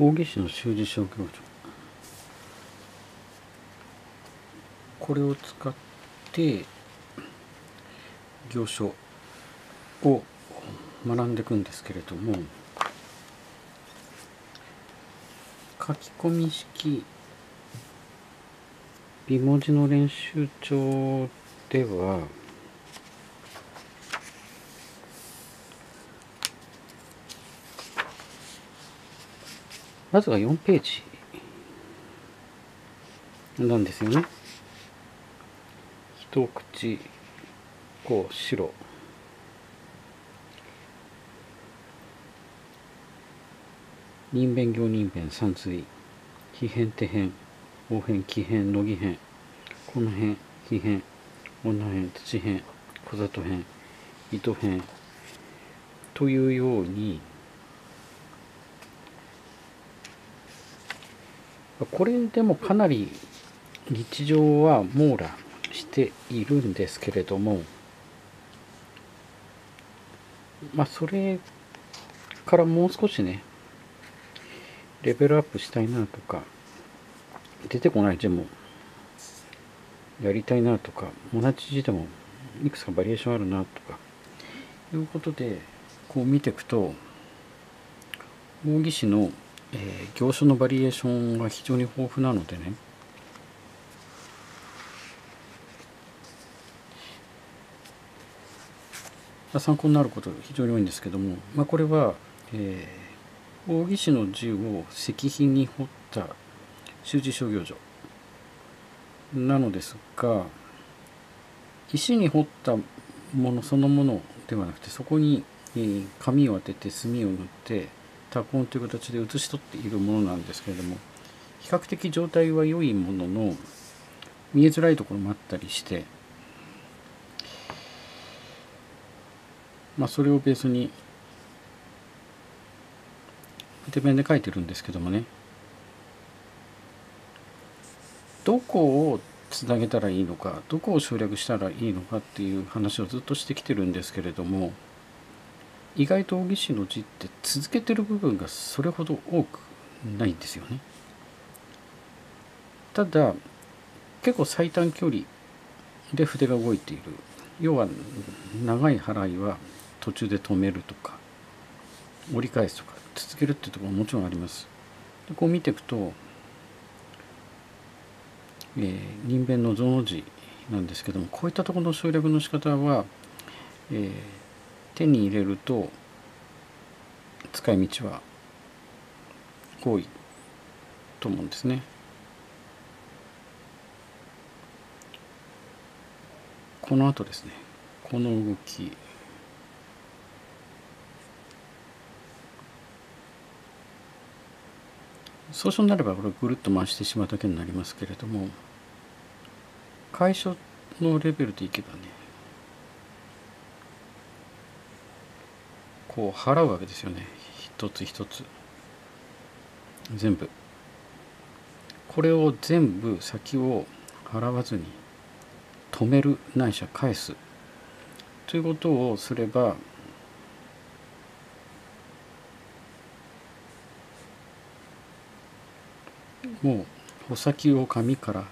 大木市の習字小教場。これを使って行書を学んでいくんですけれども書き込み式美文字の練習帳ではまずは4ページ。なんですよね。一口こう白。人弁行人弁三髄非変手変。応変奇変乃木変。この辺非変。女変土変。小里変。糸変。というようにこれでもかなり日常は網羅しているんですけれどもまあそれからもう少しねレベルアップしたいなとか出てこない字もやりたいなとか同じ字でもいくつかバリエーションあるなとかいうことでこう見ていくと大木氏のえー、行書のバリエーションが非常に豊富なのでね。参考になることが非常に多いんですけども、まあ、これは、えー、大木氏の字を石碑に彫った習字商業所なのですが石に彫ったものそのものではなくてそこに、紙を当てて墨を塗って多根という形で写し取っているものなんですけれども比較的状態は良いものの見えづらいところもあったりしてまあそれをベースに筆ペンで書いてるんですけどもねどこをつなげたらいいのかどこを省略したらいいのかっていう話をずっとしてきてるんですけれども意外と小木氏の字って続けてる部分がそれほど多くないんですよね。ただ結構最短距離で筆が動いている要は長い払いは途中で止めるとか折り返すとか続けるっていうところももちろんあります。でこう見ていくと、えー、人弁の象の字なんですけどもこういったところの省略の仕方は、えー手に入れると使い道は多いと思うんですね。この後ですねこの動き総書になればこれぐるっと回してしまうだけになりますけれども解消のレベルでいけばねこう払うわけですよね。一つ一つ。全部。これを全部先を払わずに止めるないしは返す。ということをすればもう穂先を紙から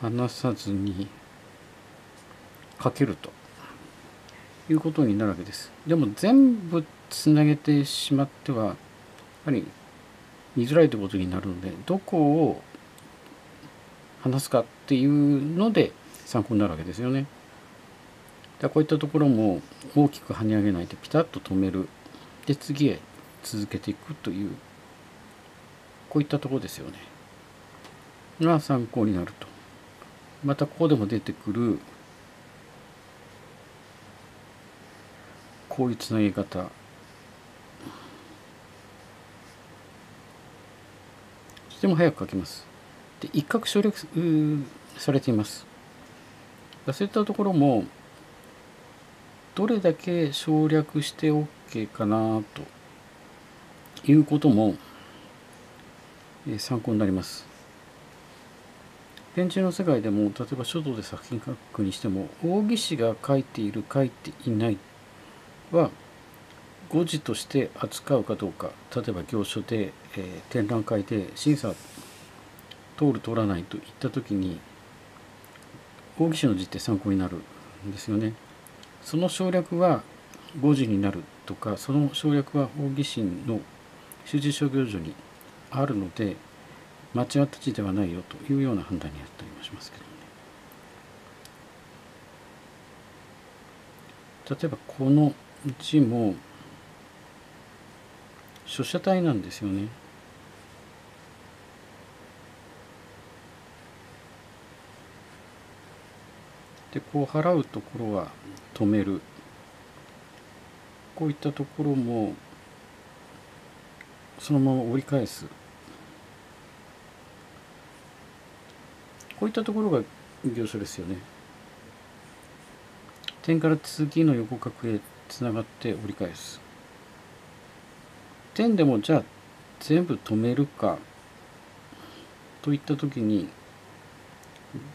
離さずにかけると。いうことになるわけです。でも全部つなげてしまってはやはり見づらいということになるのでどこを話すかっていうので参考になるわけですよね。でこういったところも大きく跳ね上げないでピタッと止めるで次へ続けていくというこういったところですよね。が参考になると。またここでも出てくるこういうつなげ方とても早く書けます。で一角省略されています。そういったところもどれだけ省略して OK かなということも参考になります。電池の世界でも例えば書道で作品書くにしても大木氏が書いている書いていないは誤字として扱うかどうか例えば行書で、えー、展覧会で審査通る通らないといった時に大義詞の字って参考になるんですよね。その省略は誤字になるとかその省略は大義詞の主事諸行所にあるので間違った字ではないよというような判断になったりもしますけどね。例えばこの字も書写体なんですよね。でこう払うところは止める。こういったところもそのまま折り返す。こういったところが行書ですよね。点から次の横角へつながって折り返す。点でもじゃあ全部止めるか。といった時に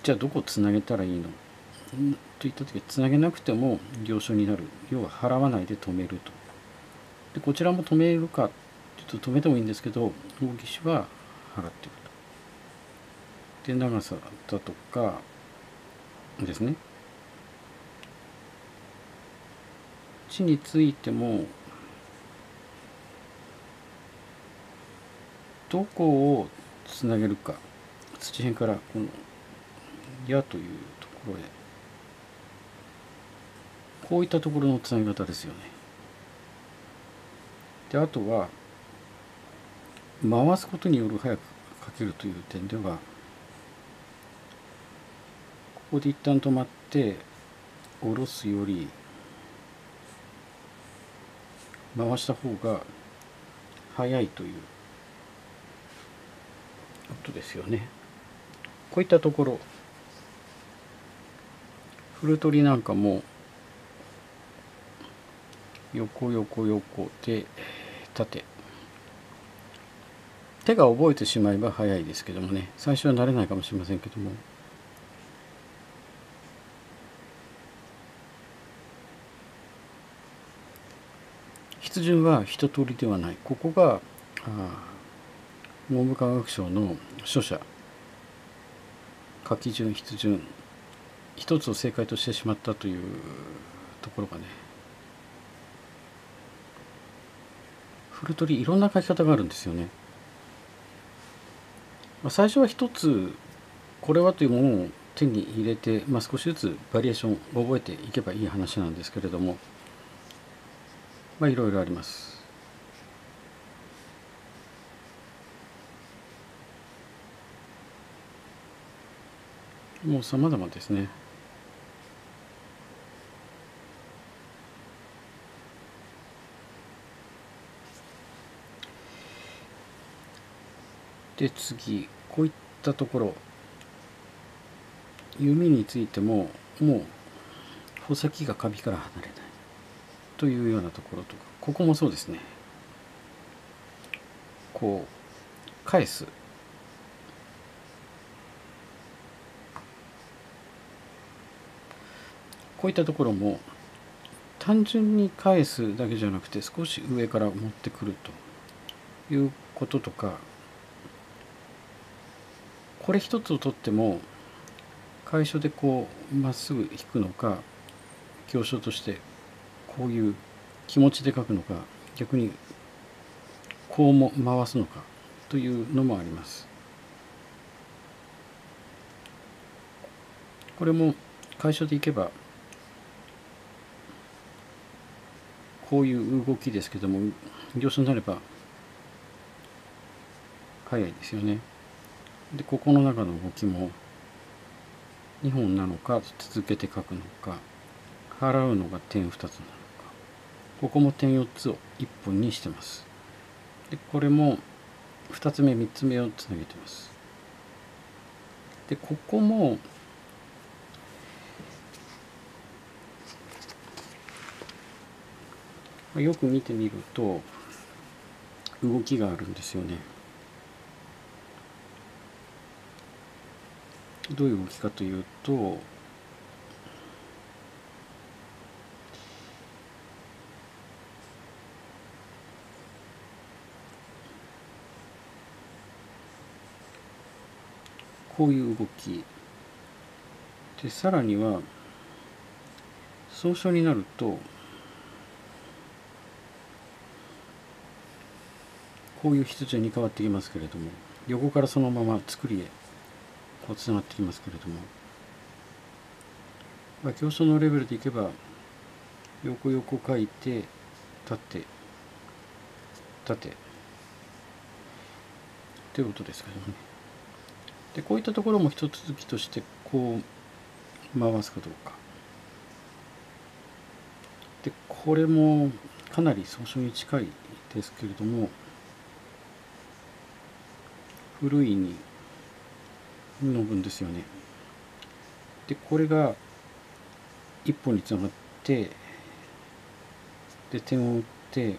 じゃあどこつなげたらいいの？といった時つなげなくても行書になる。要は払わないで止めると。でこちらも止めるかっていうと止めてもいいんですけど大岸は払ってると。で長さだとかですね。地についてもどこをつなげるか土辺からこの「や」というところへこういったところのつなぎ方ですよね。であとは回すことによる早く書けるという点ではここで一旦止まって下ろすより回した方が早いということですよね。こういったところフルトリなんかも横横横で縦手が覚えてしまえば早いですけどもね最初は慣れないかもしれませんけども順は一通りではない。ここが文部科学省の書写書き順筆順一つを正解としてしまったというところがね。フルトリいろんな書き方があるんですよね。最初は一つこれはというものを手に入れて、まあ、少しずつバリエーションを覚えていけばいい話なんですけれども。まあいろいろあります。もう様々ですね。で次こういったところ弓についてももう穂先がカビから離れないというようなところとかここもそうですね。こう返す。こういったところも単純に返すだけじゃなくて少し上から持ってくるということとかこれ一つをとっても楷書でこうまっすぐ引くのか行書としてこういう気持ちで書くのか逆にこうも回すのかというのもあります。これも楷書でいけばこういう動きですけども行書になれば早いですよね。でここの中の動きも2本なのか続けて書くのか払うのが点2つなのかここも点4つを1本にしてます。でこれも2つ目3つ目をつなげてます。でここもよく見てみると動きがあるんですよね。どういう動きかというとこういう動き。でさらには総書になるとこういう羊に変わってきますけれども横からそのまま作りへこうつながってきますけれども、まあ、競争のレベルでいけば横横書いて縦縦ということですけどね。でこういったところも一続きとしてこう回すかどうか。でこれもかなり総書に近いですけれども古いにの分ですよね。でこれが一本につながってで点を打って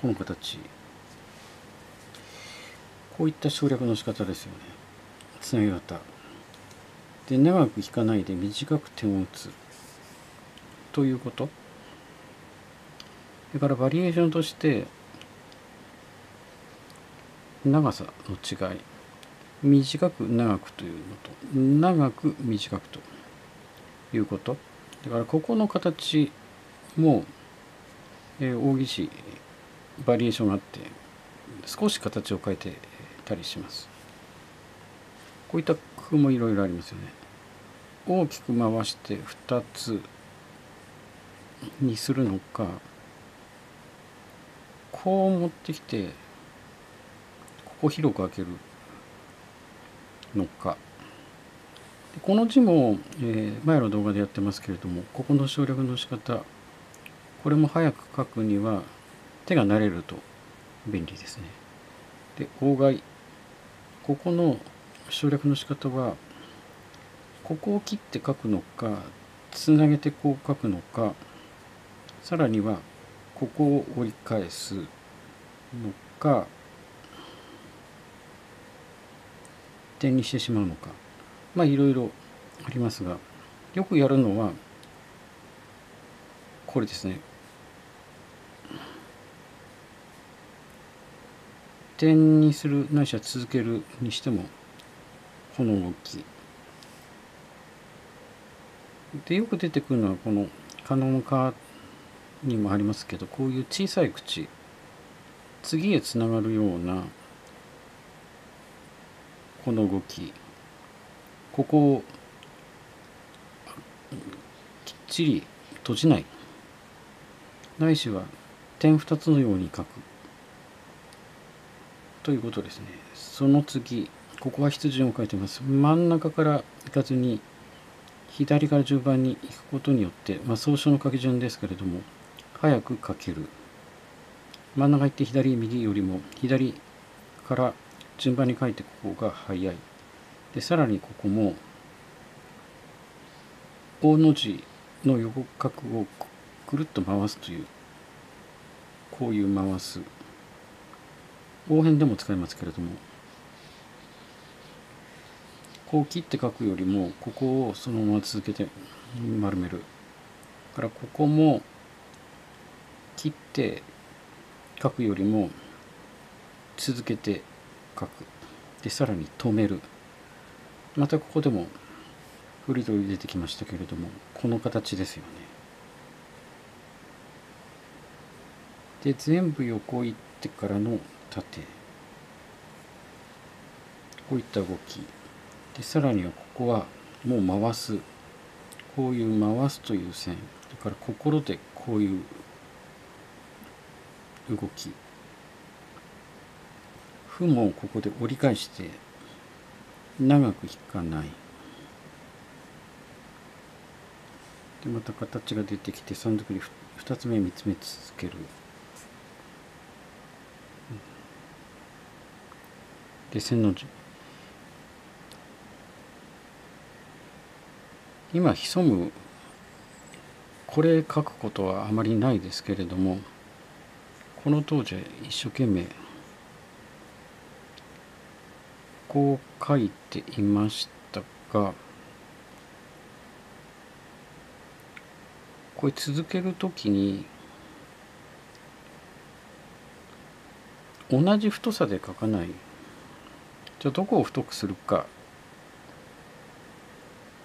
この形。こういった省略の仕方ですよね。つなぎ方。で長く引かないで短く点を打つ。ということ。だからバリエーションとして長さの違い。短く長くというのと。長く短くということ。だからここの形も、えー、大岸バリエーションがあって少し形を変えてたりします。こういった工夫もいろいろありますよね。大きく回して2つにするのかこう持ってきてここ広く開けるのか。この字も、えー、前の動画でやってますけれどもここの省略の仕方これも早く書くには手が慣れると便利ですね。で妨害ここの省略の仕方はここを切って書くのかつなげてこう書くのかさらにはここを折り返すのか点にしてしまうのかまあいろいろありますがよくやるのはこれですね。点にするないしは続けるにしてもこの動きでよく出てくるのはこのカノン化にもありますけどこういう小さい口次へつながるようなこの動きここをきっちり閉じない。ないしは点2つのように書く。ということですね。その次ここは筆順を書いてます。真ん中から行かずに左から順番に行くことによって、まあ、総書の書き順ですけれども早く書ける。真ん中行って左右よりも左から順番に書いてここが早い。でさらにここも大の字の横角をくるっと回すというこういう回す応変でも使いますけれども。こう切って書くよりもここをそのまま続けて丸める。からここも切って書くよりも続けて書く。でさらに止める。またここでもフリード出てきましたけれどもこの形ですよね。で全部横行ってからの縦こういった動き。でさらにはここはもう回す。こういう回すという線。だから心でこういう動き。負もここで折り返して長く引かない。でまた形が出てきて3度繰り2つ目3つ目続ける。で線の字今潜むこれ書くことはあまりないですけれどもこの当時は一生懸命こう書いていましたがこれ続けるときに同じ太さで書かないじゃあどこを太くするか。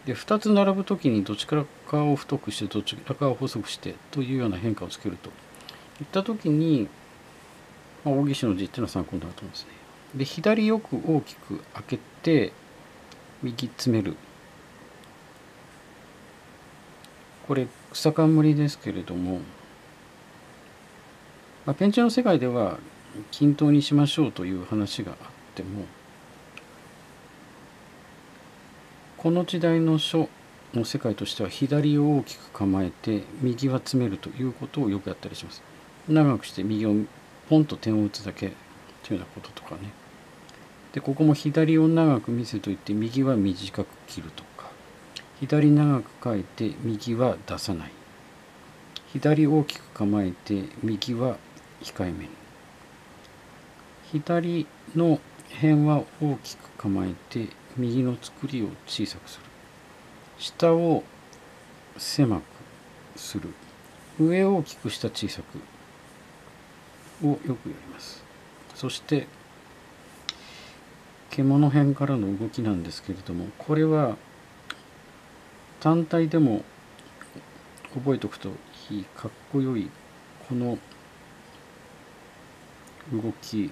で2つ並ぶ時にどちらかを太くしてどちらかを細くしてというような変化をつけると。いった時に、まあ、大岸の字っていうのは参考になると思うんですね。で左よく大きく開けて右詰める。これ草冠ですけれども、まあ、ペンチの世界では均等にしましょうという話があってもこの時代の書の世界としては左を大きく構えて右は詰めるということをよくやったりします。長くして右をポンと点を打つだけというようなこととかね。でここも左を長く見せといて右は短く切るとか左長く書いて右は出さない左大きく構えて右は控えめに左の辺は大きく構えて右の作りを小さくする。下を狭くする。上を大きくした小さくをよくやります。そして獣編からの動きなんですけれどもこれは単体でも覚えておくといい。かっこよい。この動き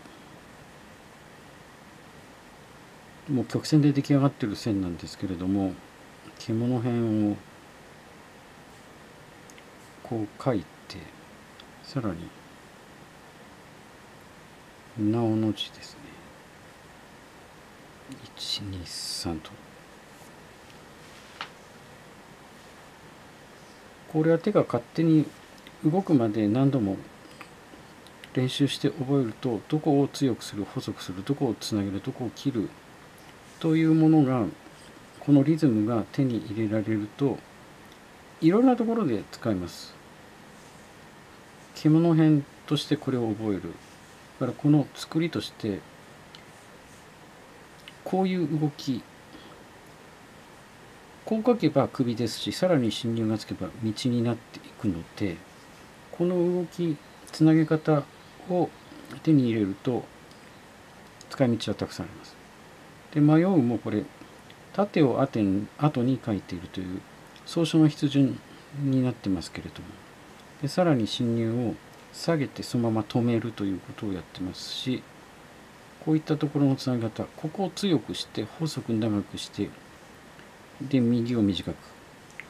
もう曲線で出来上がってる線なんですけれども獣辺をこう書いてさらになおの字ですね。123と。これは手が勝手に動くまで何度も練習して覚えるとどこを強くする細くするどこをつなげるどこを切るというものがこのリズムが手に入れられるといろんなところで使えます。獣編としてこれを覚える。だからこの作りとしてこういう動きこう書けば首ですしさらに侵入がつけば道になっていくのでこの動きつなげ方を手に入れると使い道はたくさんあります。で迷うもこれ縦を後に後に書いているという草書の筆順になってますけれども。でさらに侵入を下げてそのまま止めるということをやってますしこういったところのつなぎ方ここを強くして細く長くしてで右を短く。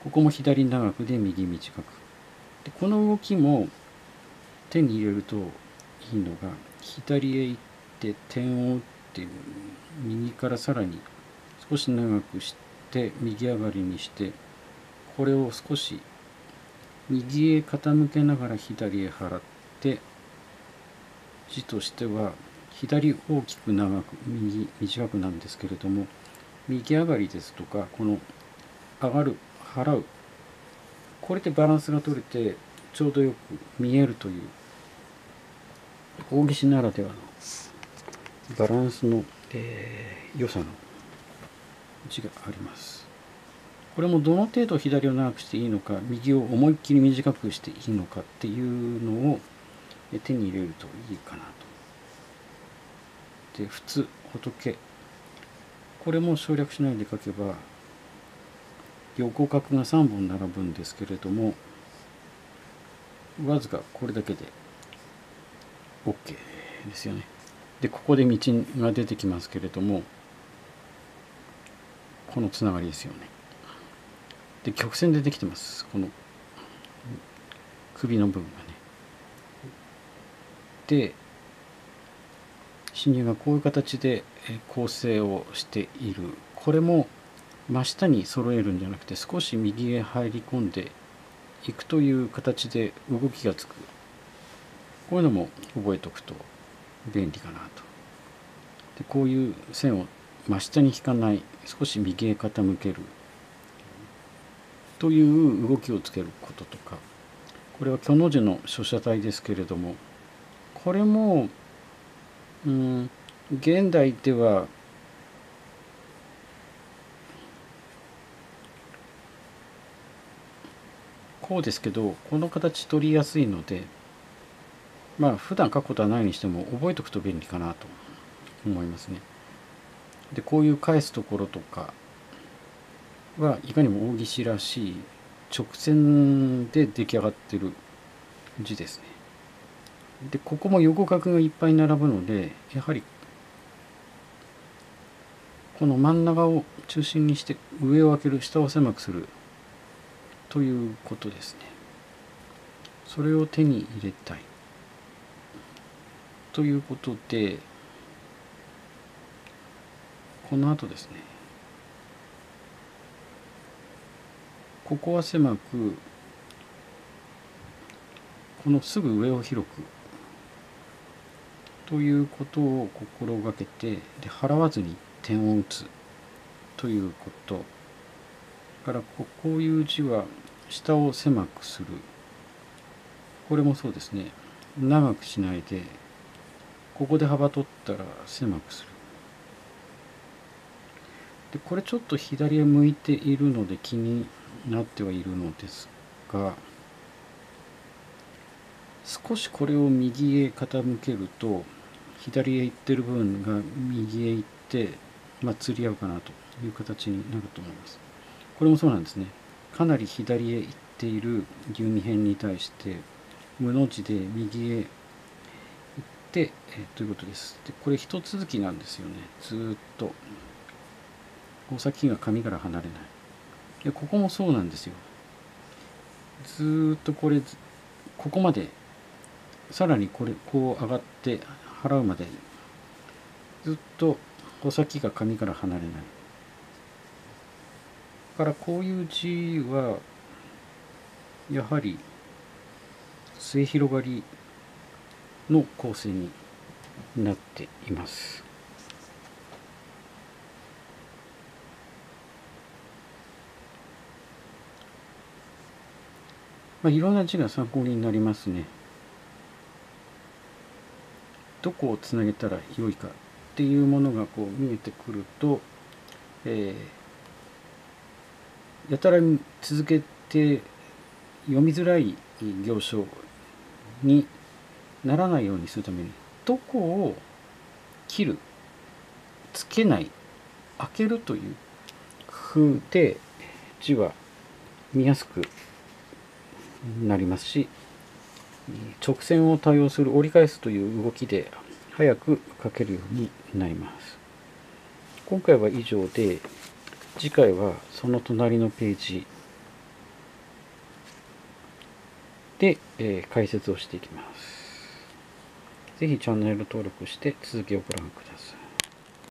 ここも左長くで右短く。でこの動きも手に入れるといいのが左へ行って点を打ってっていう右からさらに少し長くして右上がりにしてこれを少し右へ傾けながら左へ払って字としては左大きく長く右短くなんですけれども右上がりですとかこの上がる払うこれでバランスが取れてちょうどよく見えるという大岸ならではのバランスの、えー、良さの字があります。これもどの程度左を長くしていいのか右を思いっきり短くしていいのかっていうのを手に入れるといいかなと。で普通仏。これも省略しないで書けば横角が3本並ぶんですけれどもわずかこれだけで OK ですよね。でここで道が出てきますけれどもこのつながりですよね。で曲線でできてますこの首の部分がね。で侵入がこういう形で構成をしているこれも真下に揃えるんじゃなくて少し右へ入り込んでいくという形で動きがつくこういうのも覚えておくと便利かなと。でこういう線を真下に引かない少し右へ傾けるという動きをつけることとかこれは巨の字の書写体ですけれどもこれもうん現代ではこうですけどこの形取りやすいのでまあ普段書くことはないにしても覚えておくと便利かなと思いますね。でこういう返すところとかはいかにも大岸らしい直線で出来上がってる字ですね。でここも横角がいっぱい並ぶのでやはりこの真ん中を中心にして上を開ける下を狭くするということですね。それを手に入れたい。ということでこの後ですね。ここは狭くこのすぐ上を広くということを心がけてで払わずに点を打つということ。だからこういう字は下を狭くする。これもそうですね。長くしないでここで幅取ったら狭くするでこれちょっと左へ向いているので気になってはいるのですが少しこれを右へ傾けると左へ行ってる分が右へ行って、まあ、釣り合うかなという形になると思います。これもそうなんですね。かなり左へ行っている牛二辺に対して無の字で右へ行って、えー、ということです。でこれ一続きなんですよね。ずっと。穂先が紙から離れない。でここもそうなんですよ。ずっとこれここまでさらにこれこう上がって払うまでずっと穂先が紙から離れない。だからこういう字はやはり末広がりの構成になっています。まあ、いろんな字が参考になりますね。どこをつなげたら良いかっていうものがこう見えてくると、えー、やたら続けて読みづらい行書にならないようにするためにどこを切るつけない開けるという工夫で字は見やすくなりますし直線を多用する折り返すという動きで早く書けるようになります今回は以上で次回はその隣のページで、えー、解説をしていきます。ぜひチャンネル登録して続きをご覧ください。